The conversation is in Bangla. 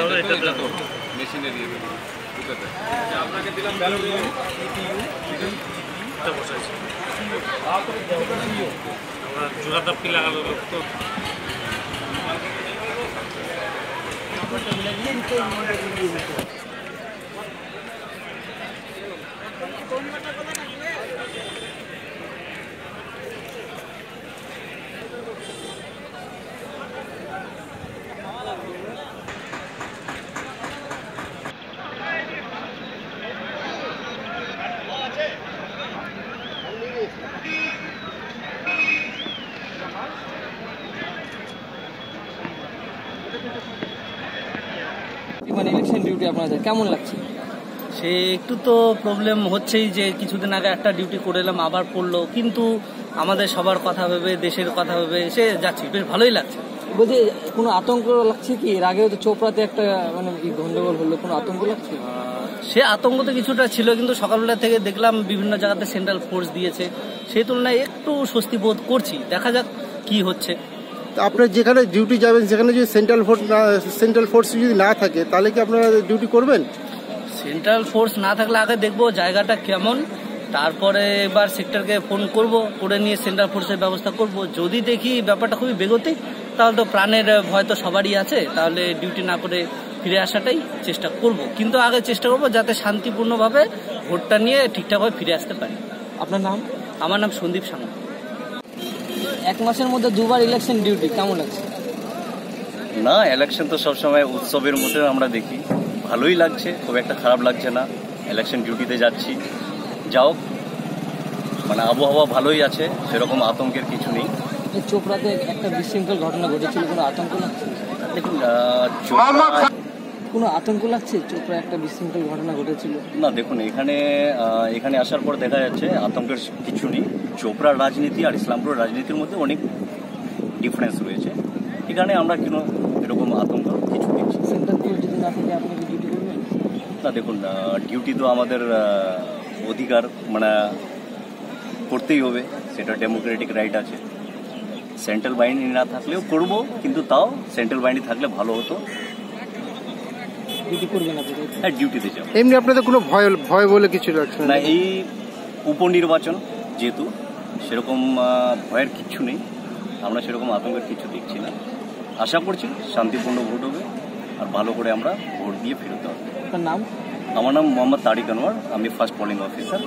হবে এটা তো মেশিনে দিয়ে দেবো আপনাকে দিলাম বসাইছি আমরা জোড়া দাপ্পি লাগালো তো। Gracias. মানে ইলেকশন ডিউটি আপনাদের কেমন লাগছে? সে একটু তো প্রবলেম হচ্ছেই যে কিছুদিন আগে একটা ডিউটি করে এলাম আবার পড়ল। কিন্তু আমাদের সবার কথা ভেবে দেশের কথা ভেবে সে যাচ্ছি বেশ ভালোই লাগছে। বলছি কোনো আতঙ্ক লাগছে কি? এর আগেও তো চোপড়াতে একটা মানে গন্ডগোল হলো কোনো আতঙ্ক লাগছে? সে আতঙ্ক তো কিছুটা ছিল কিন্তু সকালবেলা থেকে দেখলাম বিভিন্ন জায়গাতে সেন্ট্রাল ফোর্স দিয়েছে। সেই তুলনায় একটু স্বস্তি বোধ করছি। দেখা যাক কি হচ্ছে। আপনার যেখানে ডিউটি যাবেন সেখানে যদি সেন্ট্রাল ফোর্স না সেন্ট্রাল ফোর্স যদি না থাকে তাহলে কি আপনারা ডিউটি করবেন? সেন্ট্রাল ফোর্স না থাকলে আগে দেখব জায়গাটা কেমন তারপরে এবার সেক্টরকে ফোন করব করে নিয়ে সেন্ট্রাল ফোর্সের ব্যবস্থা করব। যদি দেখি ব্যাপারটা খুবই বেগতিক তাহলে তো প্রাণের ভয় তো সবারই আছে তাহলে ডিউটি না করে ফিরে আসাটাই চেষ্টা করব। কিন্তু আগে চেষ্টা করব যাতে শান্তিপূর্ণভাবে ভোটটা নিয়ে ঠিকঠাকভাবে ফিরে আসতে পারি। আপনার নাম? আমার নাম সন্দীপ সাঙ্গা এক মাসের মধ্যে দুবার ইলেকশন ডিউটি কেমন লাগছে? না ইলেকশন তো সবসময় উৎসবের মধ্যে আমরা দেখি। ভালোই লাগছে খুব একটা খারাপ লাগছে না। ইলেকশন ডিউটিতে যাচ্ছি। যাও মানে আবহাওয়া ভালোই আছে সেরকম আতঙ্কের কিছু নেই। চোপড়াতে একটা বিশৃঙ্খল ঘটনা ঘটেছিল কোনো আতঙ্ক লাগছে? দেখুন কোনো আতঙ্ক লাগছে? চোপড়া একটা বিশৃঙ্খল ঘটনা ঘটেছিল। না দেখুন এখানে এখানে আসার পর দেখা যাচ্ছে আতঙ্কের কিছু নেই। চোপড়ার রাজনীতি আর ইসলামপুর রাজনীতির মধ্যে অনেক ডিফারেন্স রয়েছে। এখানে আমরা কোনো এরকম আতঙ্ক কিছু দেখছি সেন্ট্রাল যদি না থাকে আপনি কি ডিউটি করবেন? না দেখুন ডিউটি তো আমাদের অধিকার মানে করতেই হবে। সেটা ডেমোক্রেটিক রাইট আছে। সেন্ট্রাল বাহিনী না থাকলেও করব কিন্তু তাও সেন্ট্রাল বাহিনী থাকলে ভালো হতো। ডিউটি করবেন আপনি হ্যাঁ ডিউটিতে যাব। এমনি আপনাদের কোনো ভয় ভয় বলে কিছু লাগছে না? না এই উপনির্বাচন যেহেতু সেরকম ভয়ের কিচ্ছু নেই। আমরা সেরকম আতঙ্কের কিছু দেখছি না। আশা করছি শান্তিপূর্ণ ভোট হবে আর ভালো করে আমরা ভোট দিয়ে ফেরত হবে। নাম? আমার নাম মোহাম্মদ তারিক আনোয়ার আমি ফার্স্ট পোলিং অফিসার